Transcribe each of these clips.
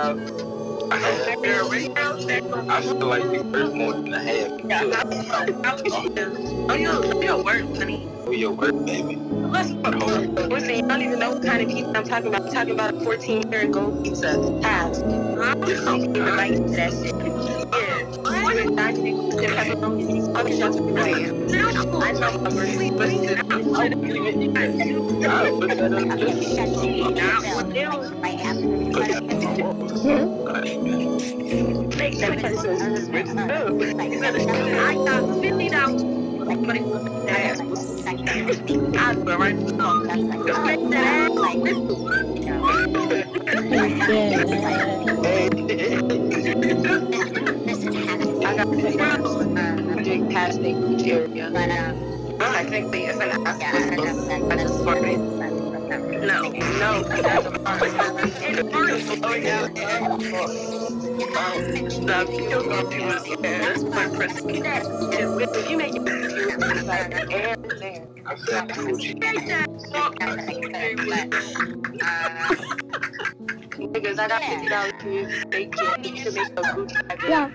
did you talk about? I feel like you worth more than a half. Oh, you, work, honey. Oh, for your work, baby. Listen, you don't even know what kind of pizza I'm talking about. I'm talking about a 14 karat gold pizza. Half. I don't even like that shit. Yeah. With dynasty and pepperoni, these other shots are right. I know my birthday, but still, I don't even eat it. I put that you don't go too much. That's my pressing. If you make it, it's like air. I feel like Gucci. Niggas, I got fifty dollars for you. You can make a Gucci bag. Yeah,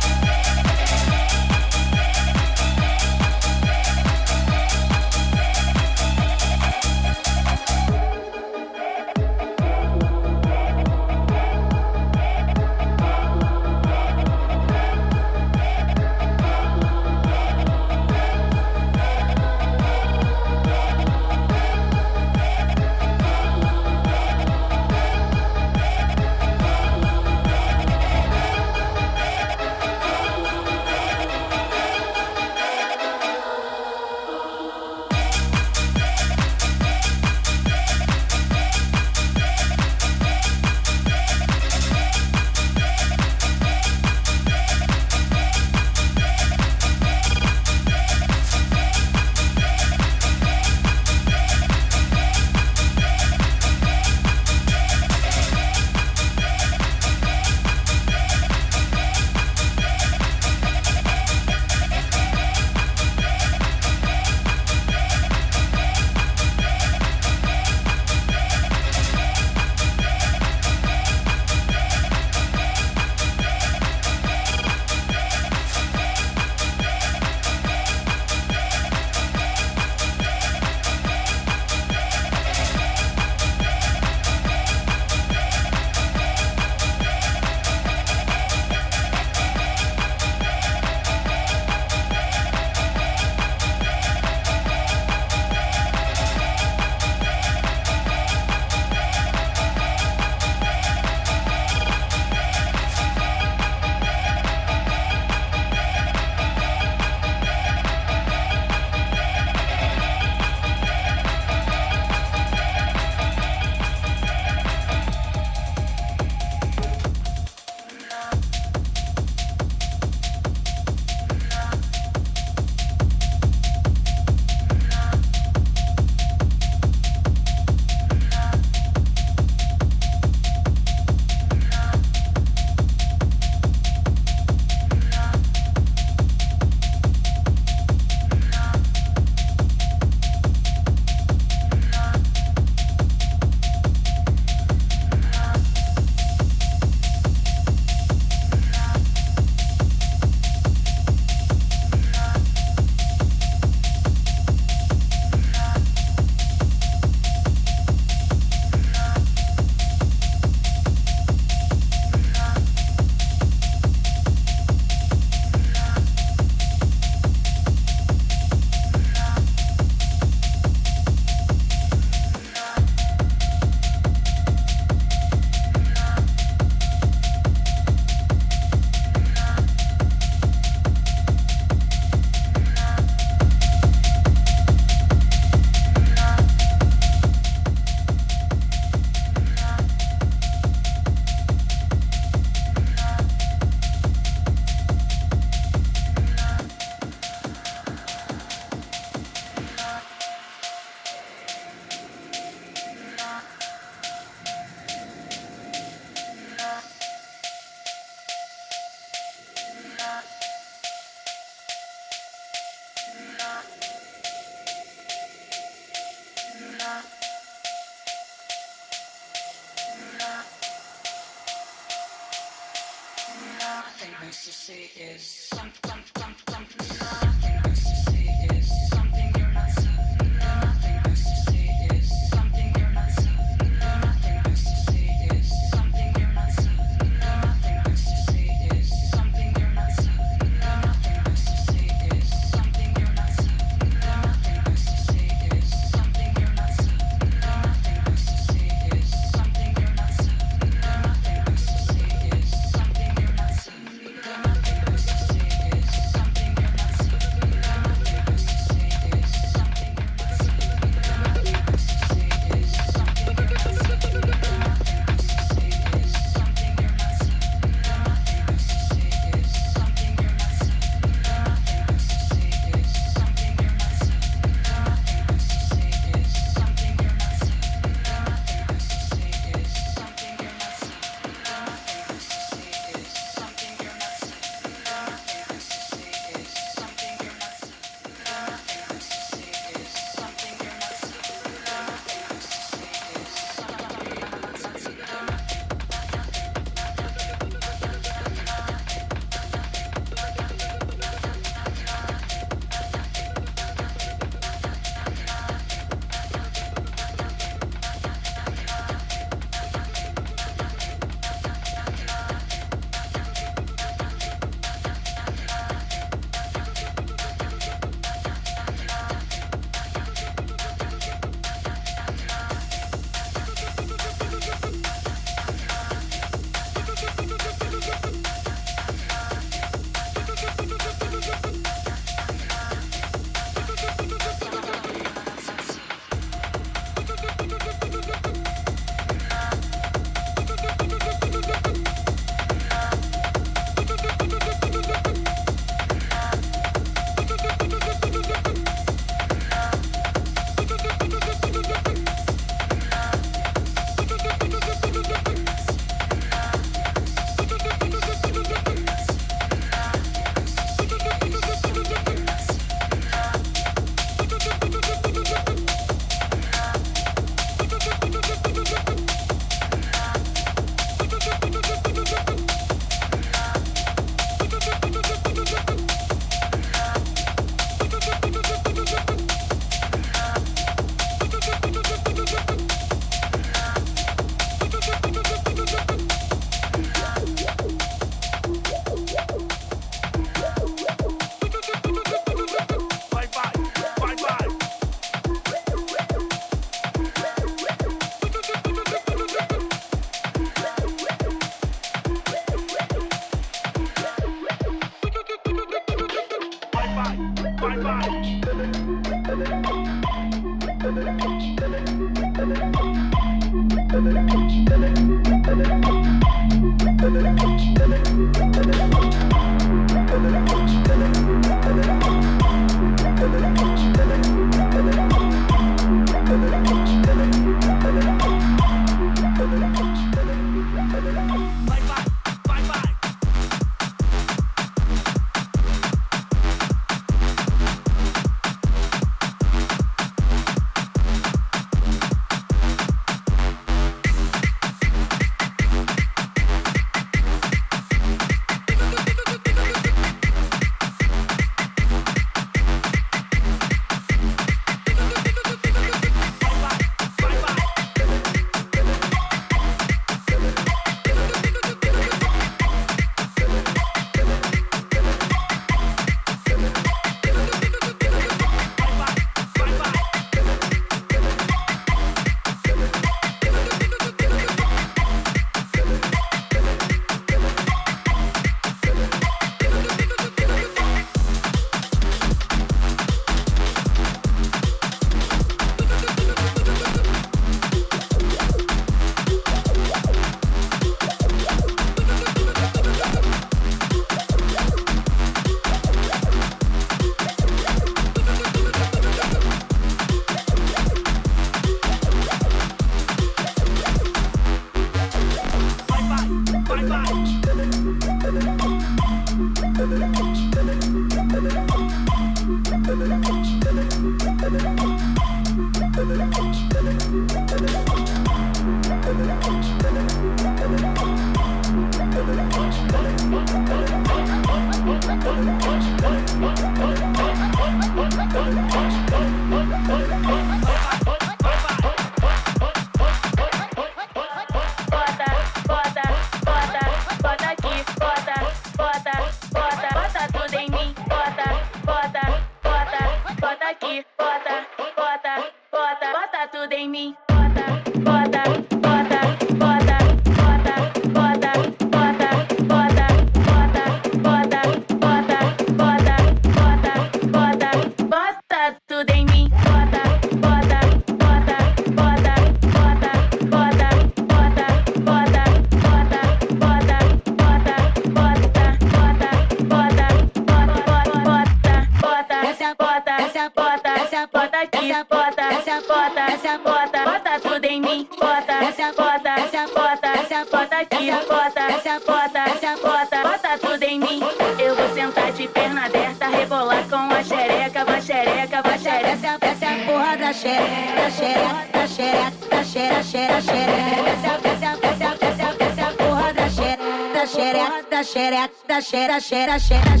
that.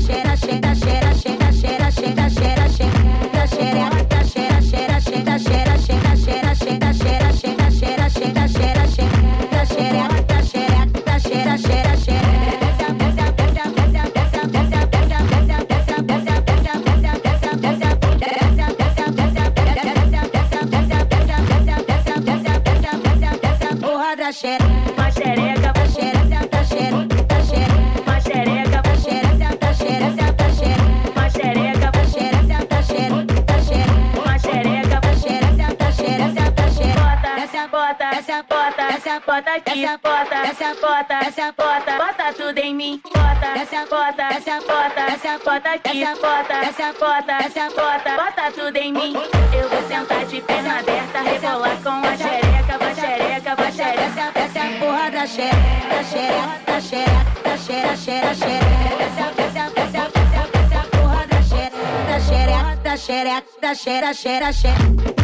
xera, xera.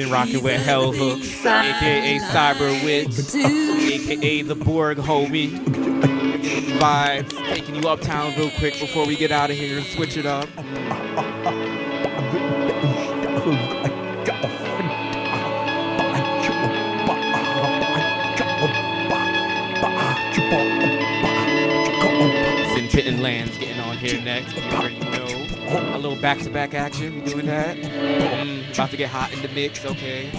Been rocking with Hell Hooks, aka Cyber Witch, aka the Borg homie. Vibes, taking you uptown real quick before we get out of here and switch it up. Sin Pit and laenz getting on here next. A little back-to-back action. We doing that. Mm, about to get hot in the mix. Okay.